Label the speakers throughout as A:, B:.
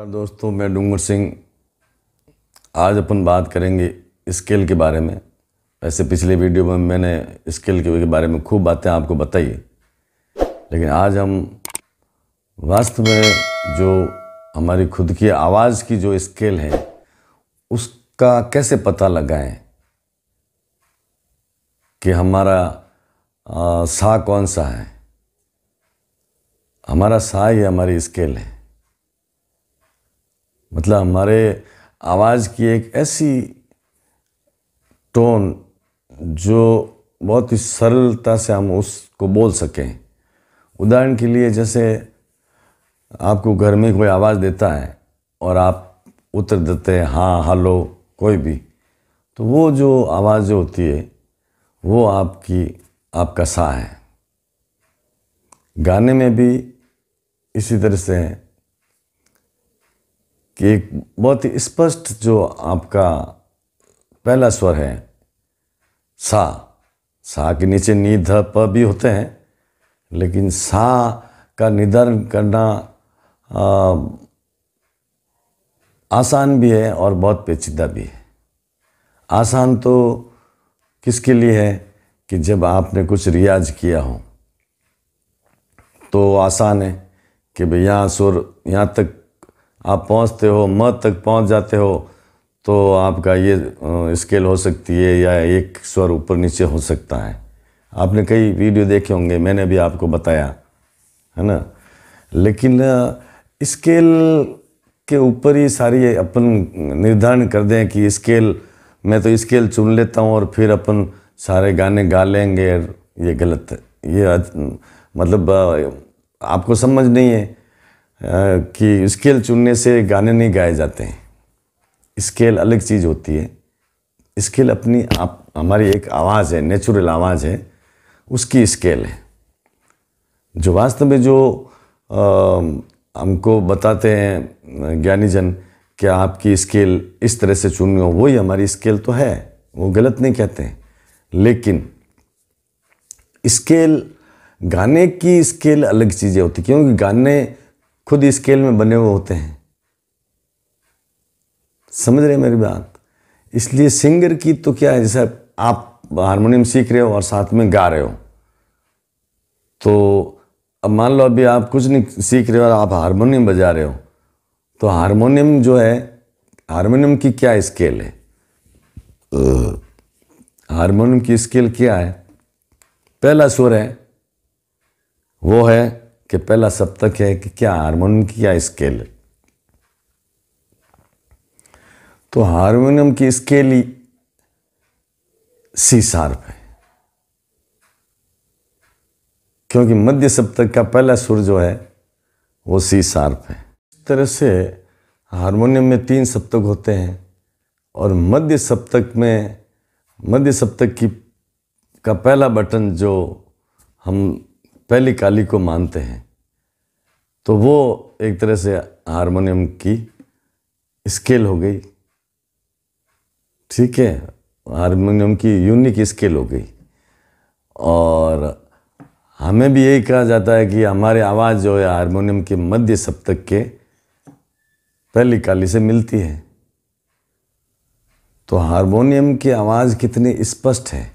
A: नमस्कार दोस्तों मैं डूंगर सिंह। आज अपन बात करेंगे स्केल के बारे में। वैसे पिछले वीडियो में मैंने स्केल के बारे में खूब बातें आपको बताई लेकिन आज हम वास्तव में जो हमारी खुद की आवाज़ की जो स्केल है उसका कैसे पता लगाएँ कि हमारा आ, सा कौन सा है? हमारा सा ही हमारी स्केल है। मतलब हमारे आवाज़ की एक ऐसी टोन जो बहुत ही सरलता से हम उसको बोल सकें। उदाहरण के लिए जैसे आपको घर में कोई आवाज़ देता है और आप उत्तर देते हैं हाँ हलो, कोई भी तो वो जो आवाज़ जो होती है, वो आपकी, आपका सा है। गाने में भी इसी तरह से कि एक बहुत ही स्पष्ट जो आपका पहला स्वर है सा। सा के नीचे नी ध प भी होते हैं लेकिन सा का निर्धारण करना आ, आसान भी है और बहुत पेचीदा भी है। आसान तो किसके लिए है कि जब आपने कुछ रियाज किया हो तो आसान है कि भाई यहाँ सुर यहाँ तक आप पहुँचते हो म तक पहुँच जाते हो तो आपका ये स्केल हो सकती है या एक स्वर ऊपर नीचे हो सकता है। आपने कई वीडियो देखे होंगे, मैंने भी आपको बताया, है ना? लेकिन स्केल के ऊपर ही सारी अपन निर्धारण कर दें कि स्केल मैं तो स्केल चुन लेता हूँ और फिर अपन सारे गाने गा लेंगे, ये गलत है। ये मतलब आपको समझ नहीं है। कि स्केल चुनने से गाने नहीं गाए जाते हैं। स्केल अलग चीज़ होती है। स्केल अपनी आप, हमारी एक आवाज़ है नेचुरल आवाज़ है, उसकी स्केल है। जो वास्तव में जो हमको बताते हैं, ज्ञानी जन, कि आपकी स्केल इस तरह से चुननी हो, वही हमारी स्केल तो है, वो गलत नहीं कहते हैं। लेकिन स्केल, गाने की स्केल अलग चीज़ें होती क्योंकि गाने खुद स्केल में बने हुए होते हैं। समझ रहे हैं मेरी बात? इसलिए सिंगर की तो क्या है, जैसे आप हारमोनियम सीख रहे हो और साथ में गा रहे हो। तो अब मान लो अभी आप कुछ नहीं सीख रहे हो और आप हारमोनियम बजा रहे हो तो हारमोनियम जो है हारमोनियम की क्या स्केल है? हारमोनियम की स्केल क्या है? पहला सुर है, वो है कि पहला सप्तक है कि क्या हारमोनियम की क्या स्केल है। तो हारमोनियम की स्केल ही सी शार्प है। क्योंकि मध्य सप्तक का पहला सुर जो है, वो सी शार्प है। इस तरह से हारमोनियम में तीन सप्तक होते हैं और मध्य सप्तक में, मध्य सप्तक की, का पहला बटन जो हम पहली काली को मानते हैं। तो वो एक तरह से हारमोनियम की स्केल हो गई। ठीक है, हारमोनियम की यूनिक स्केल हो गई। और हमें भी यही कहा जाता है कि हमारी आवाज़ जो है हारमोनियम के मध्य सप्तक के पहली काली से मिलती है। तो हारमोनियम की आवाज़ कितनी स्पष्ट है।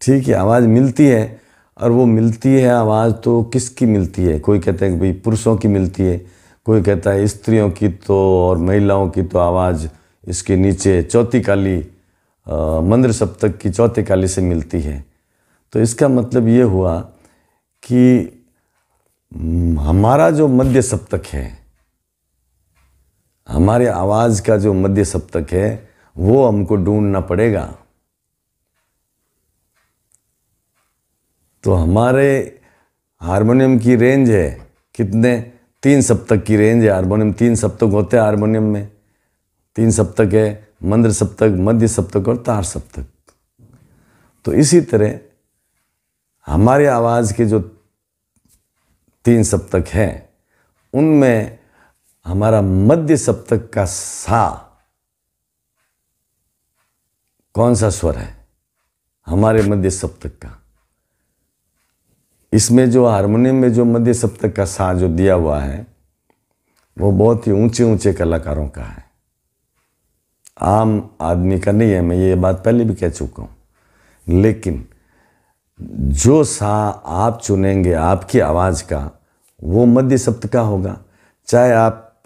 A: ठीक है, आवाज़ मिलती है। और वो मिलती है आवाज़ तो किसकी मिलती है? कोई कहता है कि भाई पुरुषों की मिलती है, कोई कहता है स्त्रियों की तो और महिलाओं की तो आवाज़ इसके नीचे चौथी काली मंद्र सप्तक की चौथी काली से मिलती है। तो इसका मतलब ये हुआ कि हमारा जो मध्य सप्तक है, हमारे आवाज़ का जो मध्य सप्तक है, वो हमको ढूंढना पड़ेगा। तो हमारे हारमोनियम की रेंज है। कितने? तीन सप्तक की रेंज है। हारमोनियम तीन सप्तक होते हैं हारमोनियम में। तीन सप्तक है मंद्र सप्तक, मध्य सप्तक और तार सप्तक। तो इसी तरह हमारे आवाज़ के जो तीन सप्तक हैं, उनमें हमारा मध्य सप्तक का सा कौन सा स्वर है? हमारे मध्य सप्तक का। इसमें जो हारमोनियम में जो मध्य सप्तक का सा जो दिया हुआ है, वो बहुत ही ऊँचे ऊँचे कलाकारों का है। आम आदमी का नहीं है, मैं ये बात पहले भी कह चुका हूँ। लेकिन जो सा आप चुनेंगे आपकी आवाज़ का, वो मध्य सप्त का होगा। चाहे आप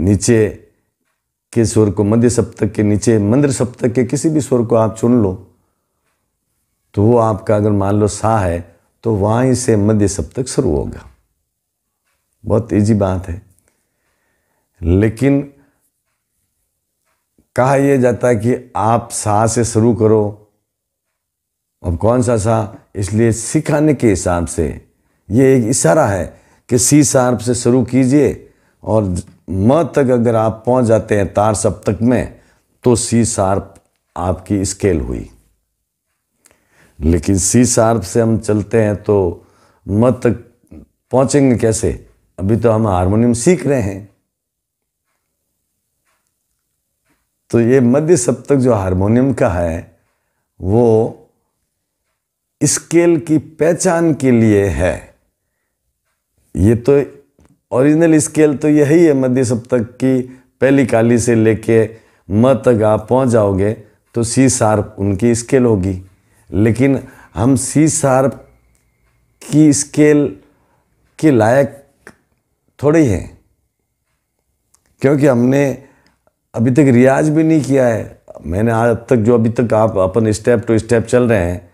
A: नीचे के स्वर को मध्य सप्तक के, नीचे मंद्र सप्तक के किसी भी स्वर को आप चुन लो तो वो आपका अगर मान लो सा है तो वहीं से मध्य सप्तक शुरू होगा। बहुत इजी बात है। लेकिन कहा यह जाता है कि आप सा से शुरू करो। अब कौन सा सा? इसलिए सिखाने के हिसाब से। ये एक इशारा है कि सी शार्प से शुरू कीजिए और म तक अगर आप पहुँच जाते हैं तार सप्तक में तो सी शार्प आपकी स्केल हुई। लेकिन सी शार्प से हम चलते हैं तो म तक पहुँचेंगे कैसे? अभी तो हम हारमोनियम सीख रहे हैं। तो ये मध्य सप्तक जो हारमोनियम का है, वो स्केल की पहचान के लिए है। ये तो ओरिजिनल स्केल तो यही है मध्य सप्तक की, पहली काली से लेके म तक आप पहुँच जाओगे तो सी शार्प उनकी स्केल होगी। लेकिन हम सी शार्प की स्केल के लायक थोड़े ही हैं। क्योंकि हमने अभी तक रियाज भी नहीं किया है। मैंने आज तक जो अभी तक आप अपन स्टेप टू स्टेप चल रहे हैं,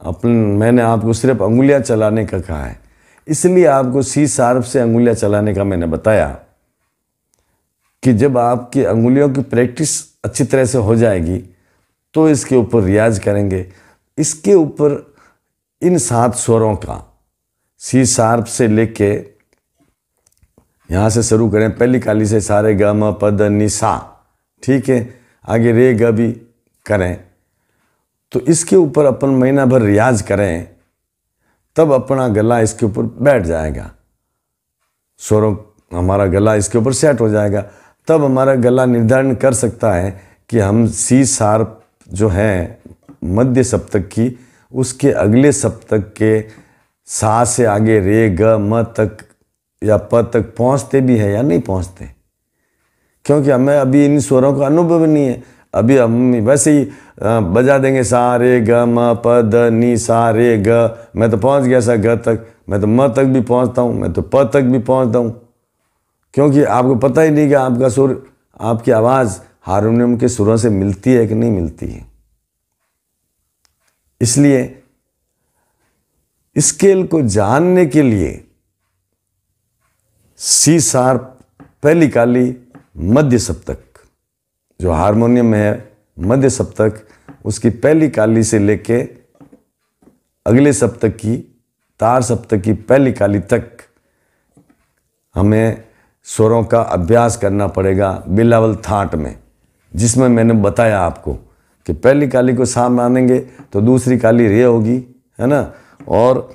A: अपन, मैंने आपको सिर्फ़ अंगुलियाँ चलाने का कहा है। इसलिए आपको सी शार्प से अंगुलियाँ चलाने का मैंने बताया कि जब आपकी अंगुलियों की प्रैक्टिस अच्छी तरह से हो जाएगी तो इसके ऊपर रियाज करेंगे। इसके ऊपर इन सात स्वरों का सी शार्प से लेके यहाँ से शुरू करें। पहली काली से सारे ग, म पद नि, सा। ठीक है? आगे रे, ग भी करें। तो इसके ऊपर अपन महीना भर रियाज करें, तब अपना गला इसके ऊपर बैठ जाएगा। स्वरों, हमारा गला इसके ऊपर सेट हो जाएगा। तब हमारा गला निर्धारण कर सकता है कि हम सी शार्प जो है मध्य सप्तक की, उसके अगले सप्तक के सा से आगे रे, ग, म तक या प तक पहुँचते भी है या नहीं पहुँचते? क्योंकि हमें अभी इन स्वरों का अनुभव नहीं है। अभी हम वैसे ही बजा देंगे सा, रे, ग, म, प, द, नी, सा, रे, ग। मैं तो पहुँच गया सा, ग तक। मैं तो म तक भी पहुँचता हूँ, मैं तो प तक भी पहुँचता हूँ। क्योंकि आपको पता ही नहीं कि आपका सुर, आपकी आवाज़ हारमोनियम के सुरों से मिलती है कि नहीं मिलती है। इसलिए स्केल को जानने के लिए सी शार्प पहली काली मध्य सप्तक, जो हारमोनियम है, मध्य सप्तक, उसकी पहली काली से लेके अगले सप्तक की, तार सप्तक की पहली काली तक हमें स्वरों का अभ्यास करना पड़ेगा बिलावल थाट में, जिसमें मैंने बताया आपको। कि पहली काली को साम मानेंगे तो दूसरी काली रे होगी, है ना? और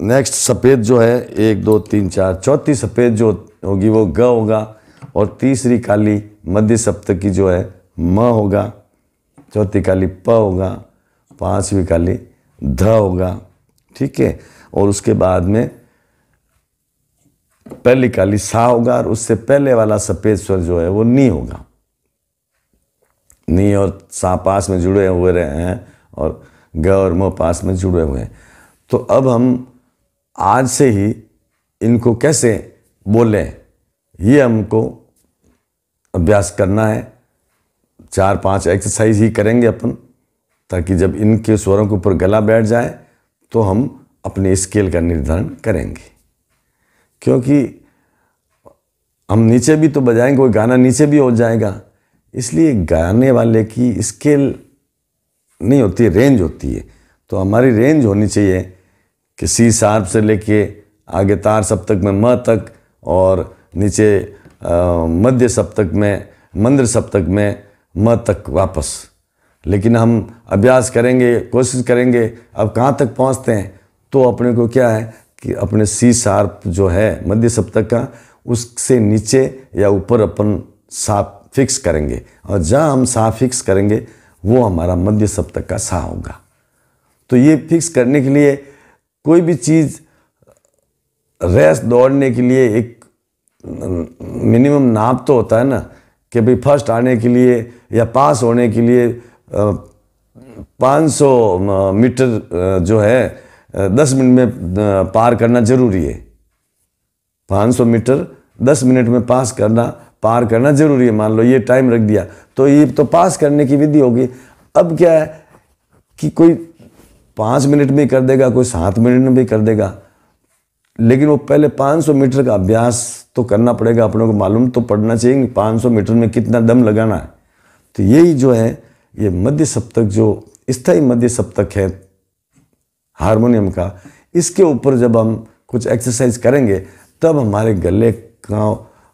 A: नेक्स्ट सफ़ेद जो है, एक, दो, तीन, चार, चौथी सफ़ेद जो होगी वो ग होगा और तीसरी काली मध्य सप्तक की जो है, म होगा, चौथी काली प होगा, पांचवी काली ध होगा, ठीक है? और उसके बाद में पहली काली सा होगा और उससे पहले वाला सफ़ेद स्वर जो है वो नी होगा। नी और सा पास में जुड़े हुए रहे हैं और ग और म पास में जुड़े हुए हैं। तो अब हम आज से ही इनको कैसे बोलें, ये हमको अभ्यास करना है। चार पाँच एक्सरसाइज ही करेंगे अपन, ताकि जब इनके स्वरों के ऊपर गला बैठ जाए तो हम अपने स्केल का निर्धारण करेंगे। क्योंकि हम नीचे भी तो बजाएँगे, कोई गाना नीचे भी हो जाएगा। इसलिए गाने वाले की स्केल नहीं होती रेंज होती है। तो हमारी रेंज होनी चाहिए कि सी शार्प से लेके आगे तार सप्तक में म तक और नीचे मध्य सप्तक में, मंद्र सप्तक में म तक वापस। लेकिन हम अभ्यास करेंगे, कोशिश करेंगे, अब कहाँ तक पहुँचते हैं? तो अपने को क्या है कि अपने सी शार्प जो है, मध्य सप्तक का, उससे नीचे या ऊपर अपन सा फिक्स करेंगे और जहाँ हम सा फिक्स करेंगे, वो हमारा मध्य सप्तक का सा होगा। तो ये फिक्स करने के लिए कोई भी चीज़ रेस दौड़ने के लिए एक मिनिमम नाप तो होता है ना, कि भाई फ़र्स्ट आने के लिए या पास होने के लिए पाँच सौ मीटर जो है दस मिनट में पार करना ज़रूरी है। पाँच सौ मीटर दस मिनट में पास करना पार करना ज़रूरी है। मान लो ये टाइम रख दिया तो ये तो पास करने की विधि होगी। अब क्या है कि कोई पाँच मिनट में कर देगा, कोई सात मिनट में भी कर देगा। लेकिन वो पहले 500 मीटर का अभ्यास तो करना पड़ेगा, अपने को मालूम तो पड़ना चाहिए कि 500 मीटर में कितना दम लगाना है। तो यही जो है, ये मध्य सप्तक जो स्थायी मध्य सप्तक है, हारमोनियम का, इसके ऊपर जब हम कुछ एक्सरसाइज करेंगे, तब हमारे गले का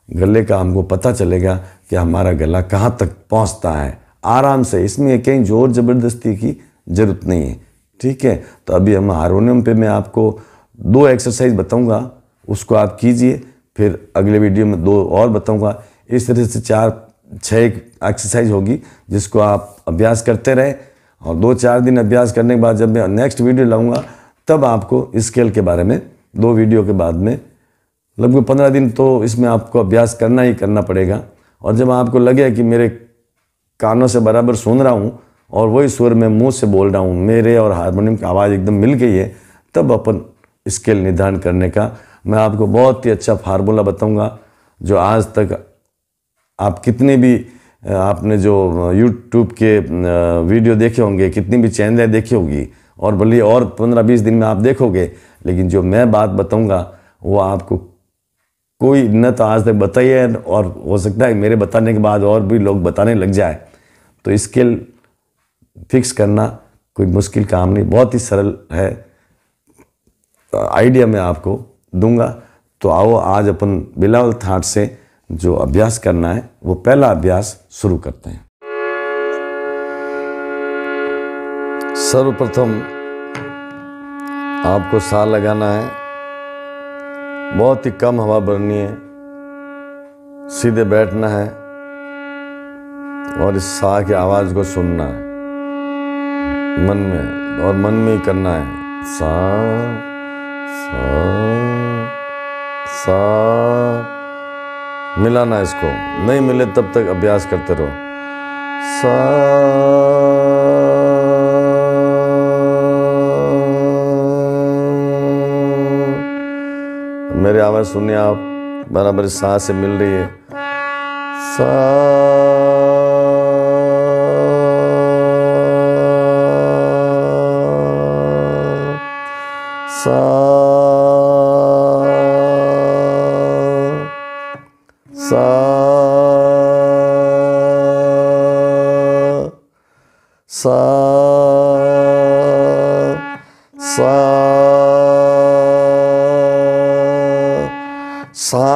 A: गले का हमको पता चलेगा कि हमारा गला कहाँ तक पहुँचता है। आराम से, इसमें कहीं ज़ोर ज़बरदस्ती की ज़रूरत नहीं है। ठीक है? तो अभी हम हारमोनियम पे मैं आपको दो एक्सरसाइज बताऊँगा, उसको आप कीजिए, फिर अगले वीडियो में दो और बताऊँगा। इस तरह से चार छः एक्सरसाइज होगी, जिसको आप अभ्यास करते रहें और दो चार दिन अभ्यास करने के बाद जब मैं नेक्स्ट वीडियो लाऊँगा, तब आपको स्केल के बारे में, दो वीडियो के बाद में लगभग पंद्रह दिन तो इसमें आपको अभ्यास करना ही करना पड़ेगा। और जब आपको लगे कि मेरे कानों से बराबर सुन रहा हूँ और वही स्वर में मुँह से बोल रहा हूँ, मेरे और हारमोनियम की आवाज़ एकदम मिल गई है, तब अपन स्केल निर्धारण करने का मैं आपको बहुत ही अच्छा फार्मूला बताऊँगा, जो आज तक आप कितने भी आपने जो यूट्यूब के वीडियो देखे होंगे, कितनी भी चैनलें देखी होगी, और भले और पंद्रह बीस दिन में आप देखोगे, लेकिन जो मैं बात बताऊँगा, वो आपको कोई न तो आज तक बताइए और हो सकता है मेरे बताने के बाद और भी लोग बताने लग जाए। तो स्केल फिक्स करना कोई मुश्किल काम नहीं, बहुत ही सरल है। आइडिया मैं आपको दूँगा। तो आओ आज अपन बिलावल थाट से जो अभ्यास करना है, वो पहला अभ्यास शुरू करते हैं। सर्वप्रथम आपको सा लगाना है। बहुत ही कम हवा भरनी है। सीधे बैठना है और इस सा की आवाज़ को सुनना है। मन में, और मन में ही करना है। सा सा सा। मिलाना इसको। नहीं मिले तब तक अभ्यास करते रहो। सा। आवाज़ सुनिए आप बराबर सांस से मिल रही है सा सा सा सा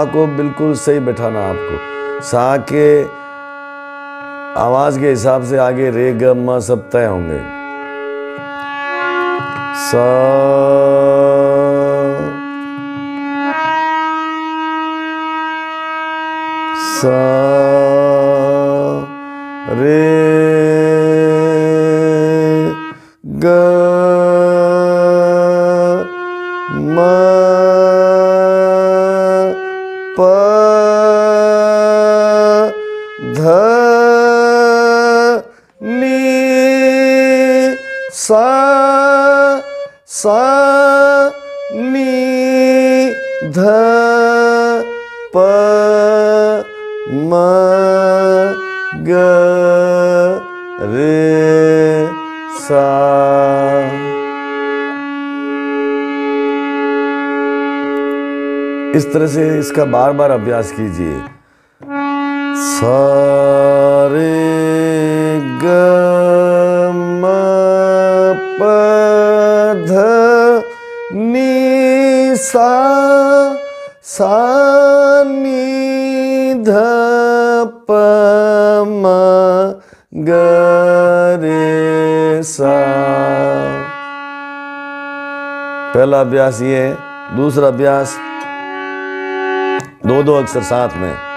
A: को बिल्कुल सही बैठाना आपको। सा के आवाज़ के हिसाब से आगे रे, ग सब तय होंगे। सा सा सा नि ध प म ग रे सा इस तरह से इसका बार बार अभ्यास कीजिए। सारे ग सा सा गे प सा पहला अभ्यास ये दूसरा अभ्यास दो दो अक्षर साथ में।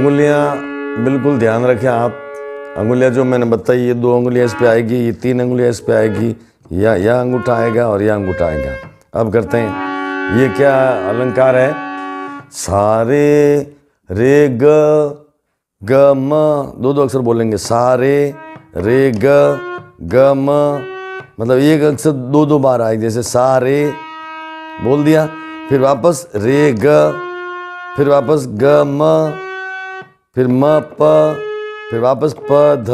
A: अंगुलियाँ, बिल्कुल ध्यान रखें आप। अंगुलियाँ जो मैंने बताई, ये दो अंगुलियाँ इस पे आएगी, ये तीन अंगुलियाँ इस पे आएगी, या यह अंगूठा आएगा और यह अंगूठा आएगा। अब करते हैं, ये क्या अलंकार है? सारे रे ग ग, म, दो दो अक्षर बोलेंगे। सारे रे ग ग, म मतलब एक अक्षर दो दो बार आए, जैसे सारे, बोल दिया, फिर वापस रे ग, फिर वापस ग, म फिर म, प, फिर वापस प, ध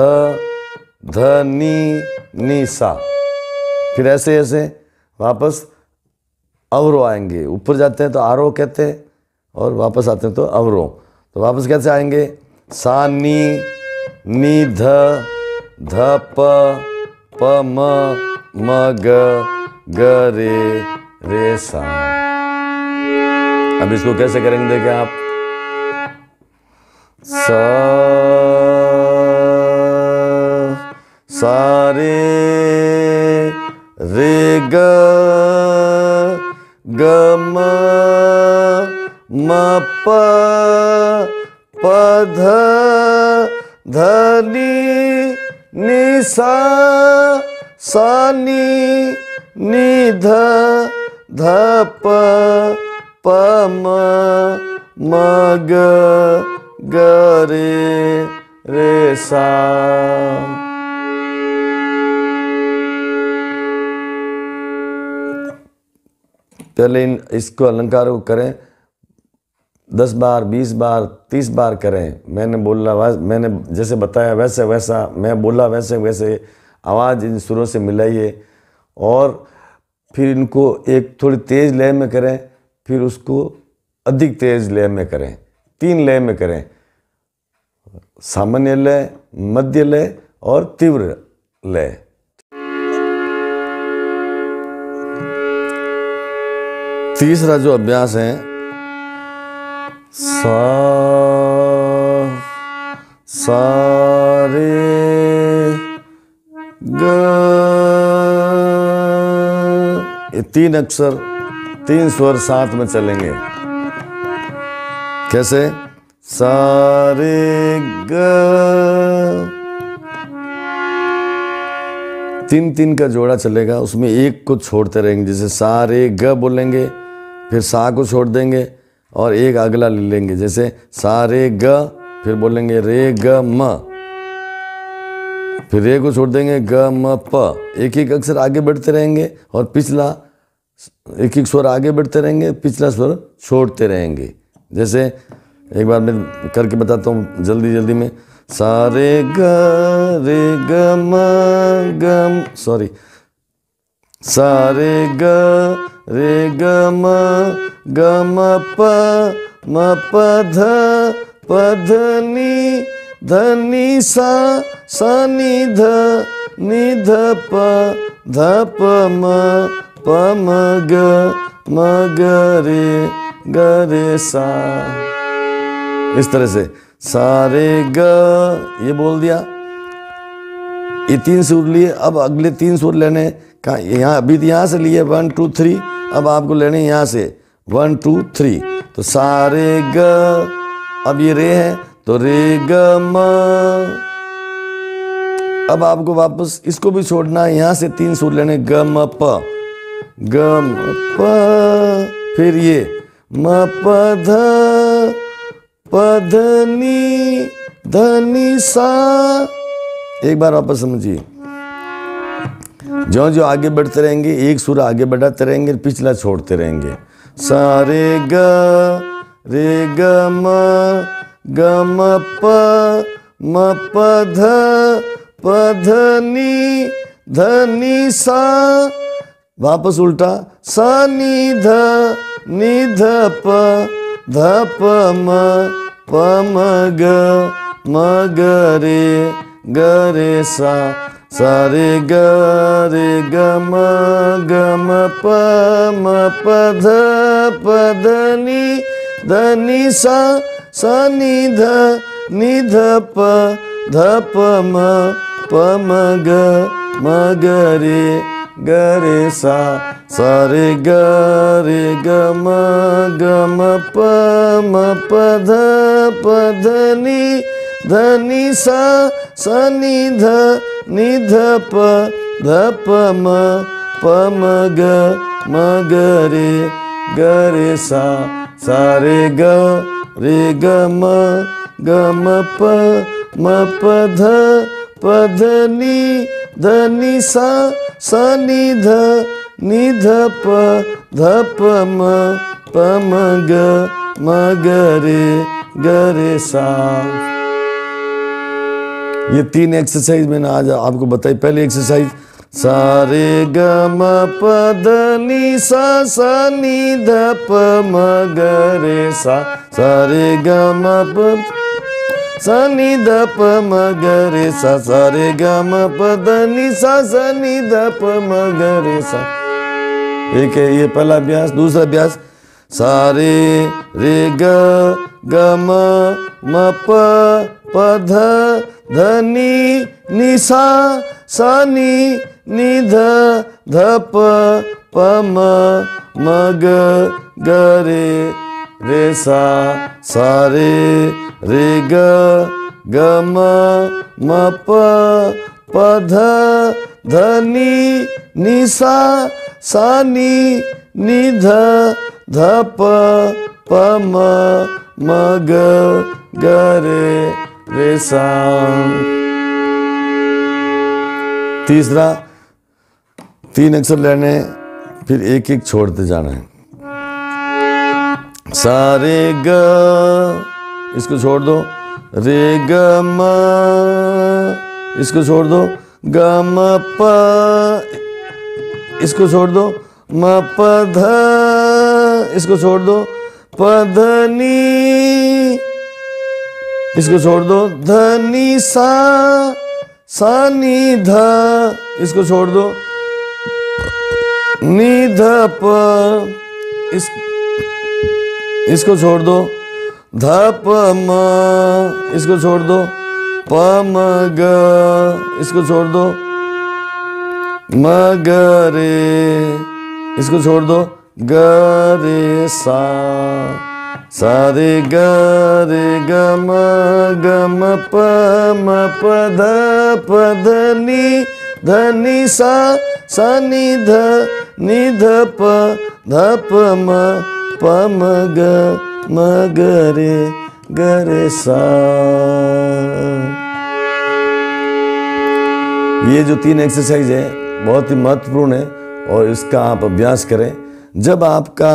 A: ध, नी नी, सा। फिर ऐसे ऐसे वापस अवरो आएँगे। ऊपर जाते हैं तो आरोह कहते हैं और वापस आते हैं तो अवरो। तो वापस कैसे आएँगे? सा, नी नी, ध ध, प प, म म, ग ग, रे रे, सा। अब इसको कैसे करेंगे, देखें आप? सा सारे रे ग ग म म प प ध ध नि नि सा सा नि नि ध ध प प म म ग ग रे सा। पहले इन, इसको अलंकार को करें। दस बार, बीस बार, तीस बार करें। मैंने बोला मैंने जैसे बताया वैसे वैसा, मैं बोला वैसे वैसे, आवाज़ इन सुरों से मिलाइए। और फिर इनको एक थोड़ी तेज़ लय में करें, फिर उसको अधिक तेज़ लय में करें, तीन लय में करें। सामान्य लय मध्य लय और तीव्र लय तीसरा जो अभ्यास है, सा सारे ग, ये तीन अक्षर, तीन स्वर साथ में चलेंगे। कैसे? सारे ग। तीन तीन का जोड़ा चलेगा, उसमें एक को छोड़ते रहेंगे, जैसे सारे ग बोलेंगे, फिर सा को छोड़ देंगे और एक अगला ले लेंगे, जैसे सा रे ग, फिर बोलेंगे रे ग म। फिर रे को छोड़ देंगे, ग म प। एक एक अक्षर आगे बढ़ते रहेंगे और पिछला एक एक स्वर आगे बढ़ते रहेंगे, पिछला स्वर छोड़ते रहेंगे, जैसे एक बार मैं करके बताता हूँ, जल्दी जल्दी में। सारे ग रे ग म ग सॉरी सारे ग रे ग म ग प म प, ध प ध सा सा, नि, ध नि, ध, प ध, प, म प, म, ग म, ग, रे ग, रे, सा। इस तरह से। सारे ग, ये बोल दिया। ये तीन सुर लिए, अब अगले तीन सुर लेने। कहा, यहाँ, अभी यहाँ से लिए वन टू थ्री अब आपको लेने यहाँ से। वन टू थ्री तो सारे ग, अब ये रे है। तो रे ग, म। अब आपको वापस इसको भी छोड़ना है। यहाँ से तीन सुर लेने। ग, म, प। ग, म, प। फिर ये, म, प, ध। प ध नि ध नि सा। एक बार वापस समझिए। जो जो आगे बढ़ते रहेंगे, एक सुर आगे बढ़ाते रहेंगे पिछला छोड़ते रहेंगे। सारे ग, रे, ग, म ग, म, प म, प, ध प ध नि ध सा। वापस उल्टा, सा, नि, ध नि, ध, प। ध प म प म ग म ग रे ग रे सा सारे ग, रे ग, म ग, म प म प, ध प, ध, नि ध, नि, सा सा, नि, ध नि, ध, प ध, प, म प, म, ग म, ग, रे। ग रे सा सा रे ग म प म प ध प ध नि ध नि सा सा नि ध नि ध प ध प म प म ग म ग रे ग रे सा सा रे ग रे ग म ग म प म प ध प ध नि ध नि सा सा नि ध नि ध प ध प म प म ग म ग रे ग रे सा। ये तीन एक्सरसाइज मैंने आज आपको बताई। पहली एक्सरसाइज सा रे ग म प, ध नि सा सा नि ध प, म ग रे सा। सा रे ग म प सा नि ध प म रे सा सा रे ग म प ध नि सा सा नि ध प म सा एक है ये पहला अभ्यास, दूसरा अभ्यास सा रे रे ग ग म म प प ध ध नि नि सा सा नि नि ध ध प प म म ग रे रे सा सा रे रे ग ग, म म, प प, ध ध, नि नि, सा सा, नि नि, ध ध, प प, म म, ग ग, रे रे, सा। तीसरा, तीन अक्षर लेने, फिर एक एक छोड़ते जाना है। सा, रे, ग इसको छोड़ दो। रे ग इसको छोड़ दो। ग म प। इसको छोड़ दो। म प ध। इसको छोड़ दो। प ध नि। इसको छोड़ दो। ध नि सा। सा नि ध। इसको छोड़ दो। नि ध प। इस इसको छोड़ दो। ध, प, म, इसको छोड़ दो। प, म, ग, इसको छोड़ दो। म, ग, रे, इसको छोड़ दो। ग, रे, सा सा, रे, ग रे, ग, म ग, म, प म, प, ध प, ध, नि ध, नि, सा सा, नि, ध नि, ध, प ध, प, म प, म, ग। म ग रे ग रे सा। ये जो तीन एक्सरसाइज है, बहुत ही महत्वपूर्ण है और इसका आप अभ्यास करें। जब आपका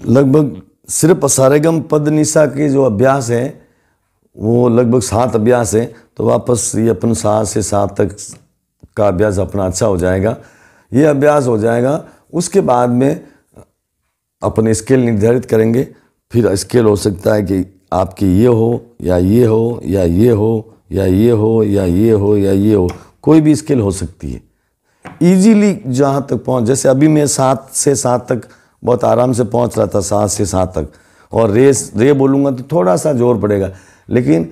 A: लगभग सिर्फ़ सारेगम पद निशा के जो अभ्यास है, वो लगभग सात अभ्यास है तो वापस ये अपन सात से सात तक का अभ्यास अपना अच्छा हो जाएगा। ये अभ्यास हो जाएगा। उसके बाद में अपन स्केल निर्धारित करेंगे, फिर स्केल हो सकता है कि आपकी ये हो, या ये हो, या ये हो, या ये हो, या ये हो, या ये हो। कोई भी स्केल हो सकती है। ईजीली जहाँ तक पहुँच, जैसे अभी मैं सात से सात तक बहुत आराम से पहुँच रहा था, सात से सात तक। और रेस रे बोलूँगा तो थोड़ा सा ज़ोर पड़ेगा, लेकिन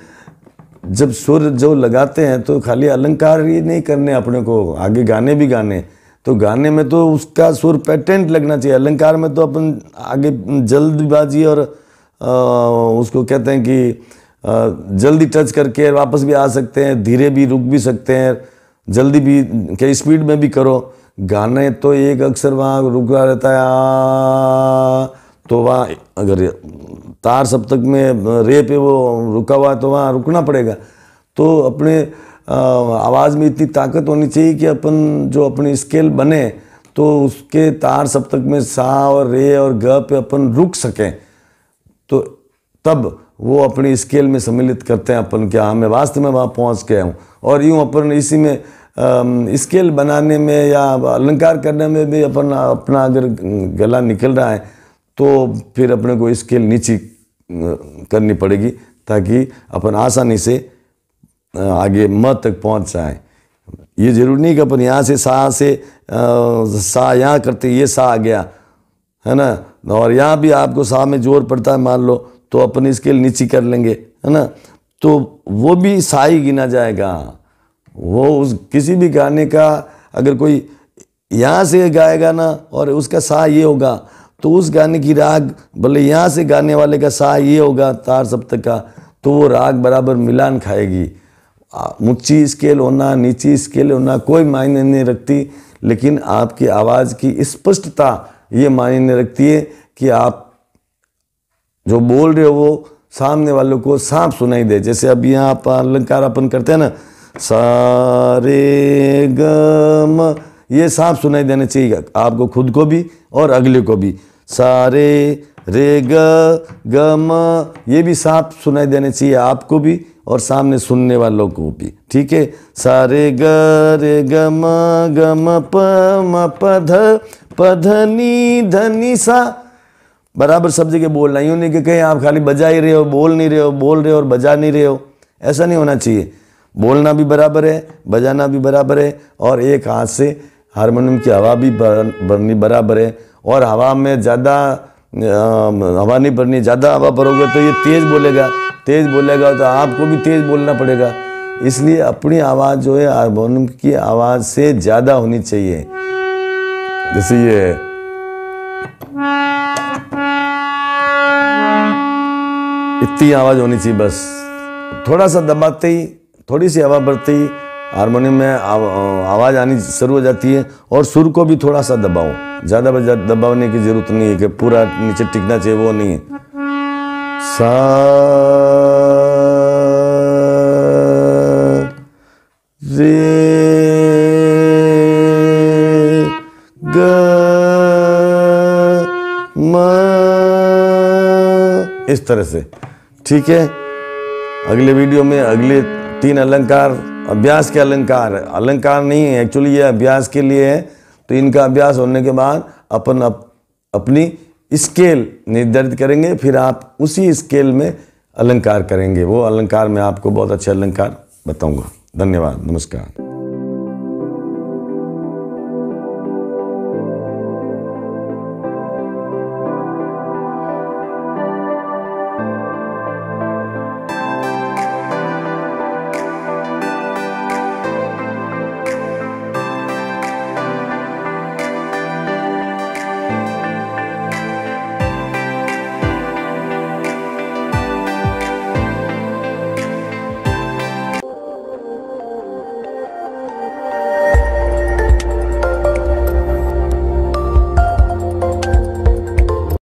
A: जब सुर जो लगाते हैं तो खाली अलंकार ही नहीं करने अपने को, आगे गाने भी गाने। तो गाने में तो उसका सुर पेटेंट लगना चाहिए। अलंकार में तो अपन आगे जल्दबाजी और आ, उसको कहते हैं कि जल्दी टच करके वापस भी आ सकते हैं धीरे भी रुक भी सकते हैं जल्दी भी क्या स्पीड में भी करो। गाने तो एक अक्सर वहाँ रुका रहता है आ, तो वहाँ अगर तार सप्तक में रे पे वो रुका हुआ है तो वहाँ रुकना पड़ेगा। तो अपने आवाज़ में इतनी ताकत होनी चाहिए कि अपन जो अपनी स्केल बने तो उसके तार सप्तक में सा और रे और ग पे अपन रुक सकें। तो तब वो अपनी स्केल में सम्मिलित करते हैं अपन क्या मैं वास्तव में वहाँ पहुँच गया हूँ। और यूँ अपन इसी में स्केल बनाने में या अलंकार करने में भी अपन अपना अगर गला निकल रहा है तो फिर अपने को स्केल नीचे करनी पड़ेगी ताकि अपन आसानी से आगे म तक पहुँच जाए ये ज़रूरी नहीं कि अपन यहाँ से सा से सा यहाँ करते, ये सा आ गया, है ना? और यहाँ भी आपको सा में ज़ोर पड़ता है, मान लो तो अपन स्केल नीचे कर लेंगे, है ना? तो वो भी सा ही गिना जाएगा। वो उस, किसी भी गाने का अगर कोई यहाँ से गाएगा ना, और उसका सा ये होगा तो उस गाने की राग, भले यहाँ से गाने वाले का सा ये होगा, तार सप्तक का तो वो राग बराबर मिलान खाएगी। ऊँची स्केल होना, नीची स्केल होना, कोई मायने नहीं रखती, लेकिन आपकी आवाज़ की स्पष्टता ये मायने रखती है कि आप जो बोल रहे हो वो सामने वालों को साफ़ सुनाई दे। जैसे अब यहाँ आप अलंकार अपन करते हैं ना, सारे गम, ये साफ़ सुनाई देना चाहिए आपको खुद को भी और अगले को भी। सारे रे ग म ये भी साफ़ सुनाई देने चाहिए आपको भी। और सामने सुनने वालों को भी। ठीक है? सारे ग रे ग म ग म प म प ध प नी सा। बराबर सब जगह बोलना यूँ नहीं कि कहीं आप खाली बजा ही रहे हो, बोल नहीं रहे हो, बोल रहे हो और बजा नहीं रहे हो। ऐसा नहीं होना चाहिए। बोलना भी बराबर है, बजाना भी बराबर है और एक हाथ से हारमोनियम की हवा भी भरनी बराबर है। और हवा में ज़्यादा हवा नहीं भरनी, ज़्यादा हवा भरोगे तो ये तेज़ बोलेगा। तेज़ बोलेगा तो आपको भी तेज़ बोलना पड़ेगा। इसलिए अपनी आवाज़ जो है हारमोनियम की आवाज़ से ज़्यादा होनी चाहिए। जैसे ये इतनी आवाज़ होनी चाहिए बस। थोड़ा सा दबाते ही थोड़ी सी हवा भरते ही हारमोनियम में आवाज़ आनी शुरू हो जाती है और सुर को भी थोड़ा सा दबाओ। ज़्यादा दबाने की ज़रूरत नहीं है कि पूरा नीचे टिकना चाहिए, वो नहीं है। इस तरह से। ठीक है? अगले वीडियो में अगले तीन अलंकार अभ्यास के अलंकार। अलंकार नहीं है एक्चुअली ये अभ्यास के लिए है। तो इनका अभ्यास होने के बाद अपन अप, अपनी स्केल निर्धारित करेंगे, फिर आप उसी स्केल में अलंकार करेंगे। वो अलंकार में आपको बहुत अच्छे अलंकार बताऊँगा। धन्यवाद, नमस्कार।